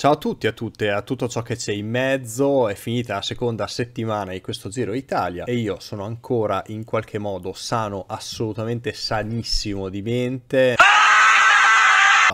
Ciao a tutti e a tutte a tutto ciò che c'è in mezzo, è finita la seconda settimana di questo Giro Italia e io sono ancora in qualche modo sano, assolutamente sanissimo di mente. Ah!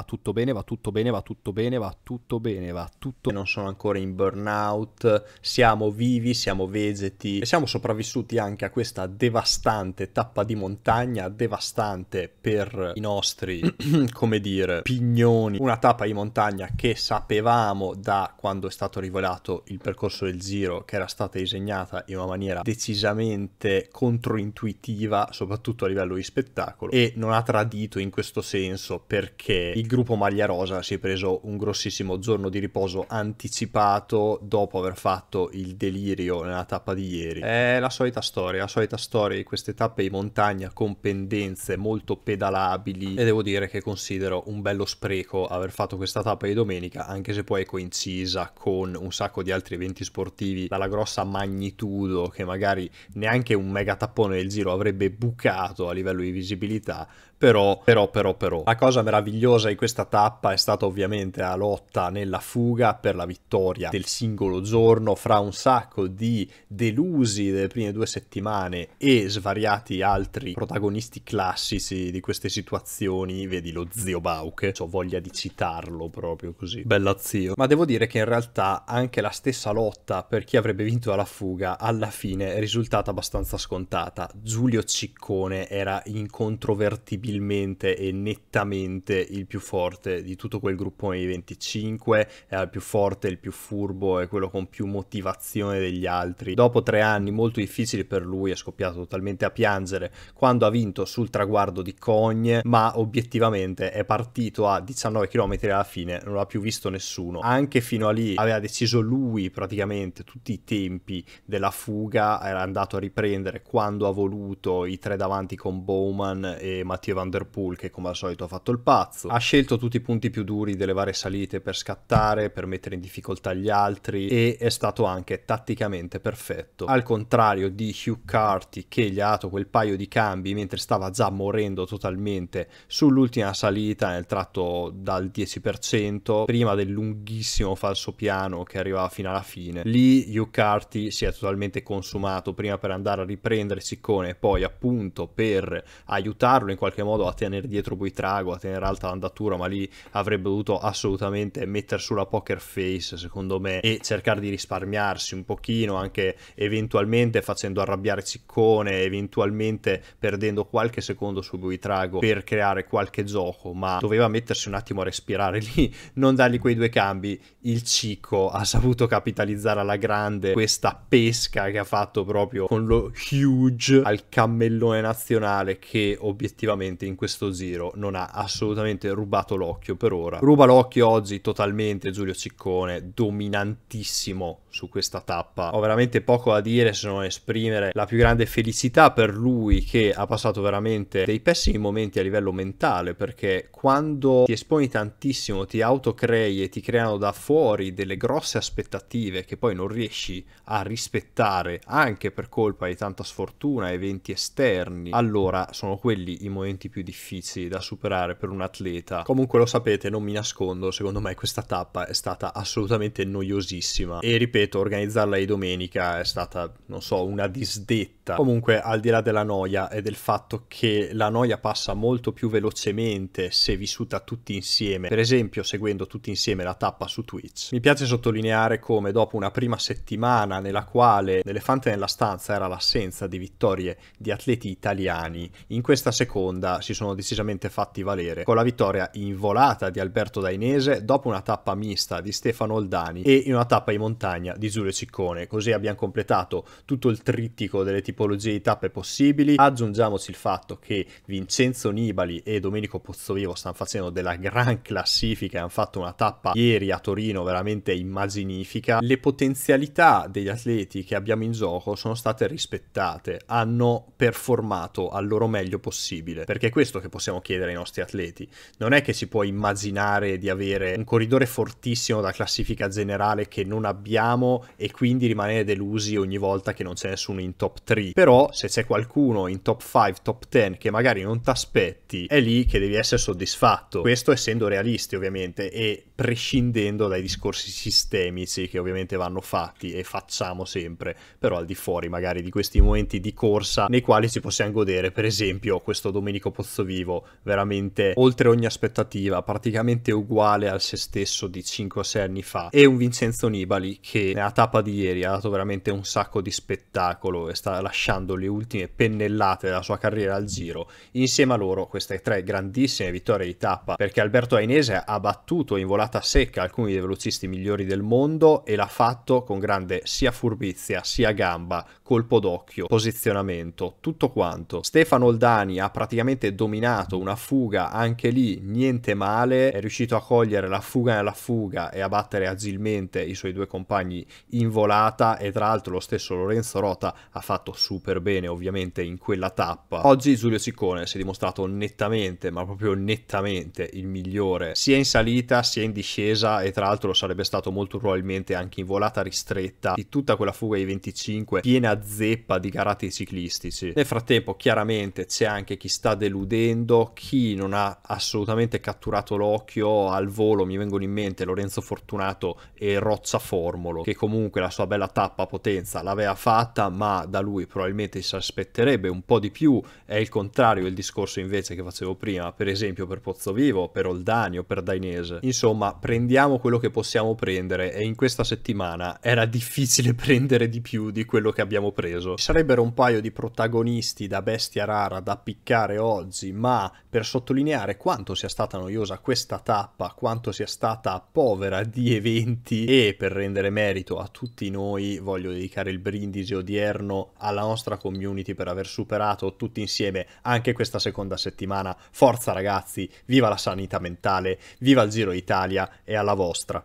Tutto bene, va tutto bene, va tutto bene, va tutto bene, va tutto... Non sono ancora in burnout, siamo vivi, siamo vegeti e siamo sopravvissuti anche a questa devastante tappa di montagna, devastante per i nostri, come dire, pignoni. Una tappa di montagna che sapevamo da quando è stato rivelato il percorso del giro che era stata disegnata in una maniera decisamente controintuitiva, soprattutto a livello di spettacolo, e non ha tradito in questo senso perché il gruppo Maglia Rosa si è preso un grossissimo giorno di riposo anticipato dopo aver fatto il delirio nella tappa di ieri. È la solita storia, la solita storia di queste tappe di montagna con pendenze molto pedalabili e devo dire che considero un bello spreco aver fatto questa tappa di domenica anche se poi è coincisa con un sacco di altri eventi sportivi dalla grossa magnitudo che magari neanche un mega tappone del giro avrebbe bucato a livello di visibilità però, però, però, però. La cosa meravigliosa di questa tappa è stata ovviamente la lotta nella fuga per la vittoria del singolo giorno fra un sacco di delusi delle prime due settimane e svariati altri protagonisti classici di queste situazioni, vedi lo zio Bauke, ho voglia di citarlo proprio così. Bella zio. Ma devo dire che in realtà anche la stessa lotta per chi avrebbe vinto alla fuga alla fine è risultata abbastanza scontata. Giulio Ciccone era incontrovertibilmente visibilmente e nettamente il più forte di tutto quel gruppone di 25, era il più forte, il più furbo e quello con più motivazione degli altri. Dopo tre anni molto difficili per lui è scoppiato totalmente a piangere quando ha vinto sul traguardo di Cogne, ma obiettivamente è partito a 19 km alla fine, non l'ha più visto nessuno. Anche fino a lì aveva deciso lui praticamente tutti i tempi della fuga, era andato a riprendere quando ha voluto i tre davanti con Bowman e Matteo Van Der Poel che come al solito ha fatto il pazzo, ha scelto tutti i punti più duri delle varie salite per scattare, per mettere in difficoltà gli altri e è stato anche tatticamente perfetto. Al contrario di Hugh Carty che gli ha dato quel paio di cambi mentre stava già morendo totalmente sull'ultima salita nel tratto dal 10% prima del lunghissimo falso piano che arrivava fino alla fine. Lì Hugh Carty si è totalmente consumato prima per andare a riprendere Siccone e poi appunto per aiutarlo in qualche modo a tenere dietro Buitrago, a tenere alta l'andatura, ma lì avrebbe dovuto assolutamente mettere sulla poker face, secondo me, e cercare di risparmiarsi un pochino, anche eventualmente facendo arrabbiare Ciccone, eventualmente perdendo qualche secondo su Buitrago per creare qualche gioco, ma doveva mettersi un attimo a respirare lì, non dargli quei due cambi. Il Cicco ha saputo capitalizzare alla grande questa pesca che ha fatto proprio con lo huge al cammellone nazionale che obiettivamente in questo giro non ha assolutamente rubato l'occhio per ora. Ruba l'occhio oggi totalmente Giulio Ciccone, dominantissimo su questa tappa. Ho veramente poco da dire se non esprimere la più grande felicità per lui che ha passato veramente dei pessimi momenti a livello mentale perché quando ti esponi tantissimo, ti autocrei e ti creano da fuori delle grosse aspettative che poi non riesci a rispettare anche per colpa di tanta sfortuna, eventi esterni, allora sono quelli i momenti momenti più difficili da superare per un atleta. Comunque lo sapete, non mi nascondo, secondo me questa tappa è stata assolutamente noiosissima e ripeto, organizzarla di domenica è stata, non so, una disdetta. Comunque, al di là della noia e del fatto che la noia passa molto più velocemente se vissuta tutti insieme, per esempio seguendo tutti insieme la tappa su Twitch, mi piace sottolineare come dopo una prima settimana nella quale l'elefante nella stanza era l'assenza di vittorie di atleti italiani, in questa seconda si sono decisamente fatti valere con la vittoria in volata di Alberto Dainese dopo una tappa mista di Stefano Oldani e in una tappa in montagna di Giulio Ciccone. Così abbiamo completato tutto il trittico delle tipologie di tappe possibili. Aggiungiamoci il fatto che Vincenzo Nibali e Domenico Pozzovivo stanno facendo della gran classifica e hanno fatto una tappa ieri a Torino veramente immaginifica. Le potenzialità degli atleti che abbiamo in gioco sono state rispettate, hanno performato al loro meglio possibile perché è questo che possiamo chiedere ai nostri atleti. Non è che si può immaginare di avere un corridore fortissimo da classifica generale che non abbiamo e quindi rimanere delusi ogni volta che non c'è nessuno in top 3. Però se c'è qualcuno in top 5, top 10 che magari non ti aspetti, è lì che devi essere soddisfatto. Questo essendo realisti ovviamente e prescindendo dai discorsi sistemici che ovviamente vanno fatti e facciamo sempre, però al di fuori magari di questi momenti di corsa nei quali ci possiamo godere, per esempio questo Domenico Pozzovivo, veramente oltre ogni aspettativa, praticamente uguale al se stesso di 5-6 anni fa, e un Vincenzo Nibali che nella tappa di ieri ha dato veramente un sacco di spettacolo e sta lasciando le ultime pennellate della sua carriera al giro, insieme a loro queste tre grandissime vittorie di tappa, perché Alberto Ainese ha battuto in volata secca alcuni dei velocisti migliori del mondo e l'ha fatto con grande sia furbizia sia gamba, colpo d'occhio, posizionamento, tutto quanto. Stefano Oldani ha praticamente dominato una fuga anche lì, niente male, è riuscito a cogliere la fuga nella fuga e a battere agilmente i suoi due compagni in volata e tra l'altro lo stesso Lorenzo Rota ha fatto super bene ovviamente in quella tappa. Oggi Giulio Ciccone si è dimostrato nettamente, ma proprio nettamente il migliore, sia in salita sia in discesa e tra l'altro lo sarebbe stato molto probabilmente anche in volata ristretta di tutta quella fuga di 25 piena zeppa di garati ciclistici. Nel frattempo chiaramente c'è anche chi sta deludendo, chi non ha assolutamente catturato l'occhio al volo, mi vengono in mente Lorenzo Fortunato e Roccia Formolo, che comunque la sua bella tappa potenza l'aveva fatta, ma da lui probabilmente si aspetterebbe un po' di più, è il contrario il discorso invece che facevo prima, per esempio per Pozzovivo, per Oldani o per Dainese. Insomma, prendiamo quello che possiamo prendere e in questa settimana era difficile prendere di più di quello che abbiamo preso. Ci sarebbero un paio di protagonisti da bestia rara da piccare oggi, ma per sottolineare quanto sia stata noiosa questa tappa, quanto sia stata povera di eventi e per rendere merito a tutti noi voglio dedicare il brindisi odierno alla nostra community per aver superato tutti insieme anche questa seconda settimana. Forza ragazzi, viva la sanità mentale, viva il Giro Italia e alla vostra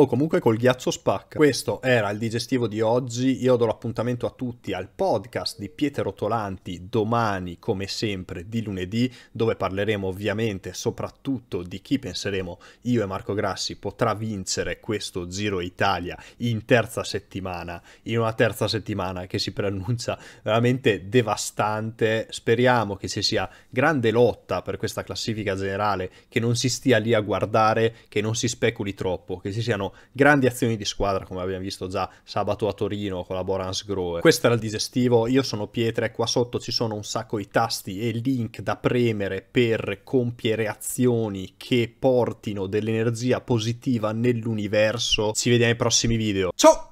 o comunque col ghiaccio spacca. Questo era il digestivo di oggi, io do l'appuntamento a tutti al podcast di Pietro Tolanti domani come sempre di lunedì dove parleremo ovviamente soprattutto di chi penseremo io e Marco Grassi potrà vincere questo Giro Italia in terza settimana, in una terza settimana che si preannuncia veramente devastante, speriamo che ci sia grande lotta per questa classifica generale, che non si stia lì a guardare, che non si speculi troppo, che ci siano grandi azioni di squadra come abbiamo visto già sabato a Torino con la Borans Groe. Questo era il digestivo, io sono Pietre, qua sotto ci sono un sacco di tasti e link da premere per compiere azioni che portino dell'energia positiva nell'universo. Ci vediamo ai prossimi video. Ciao!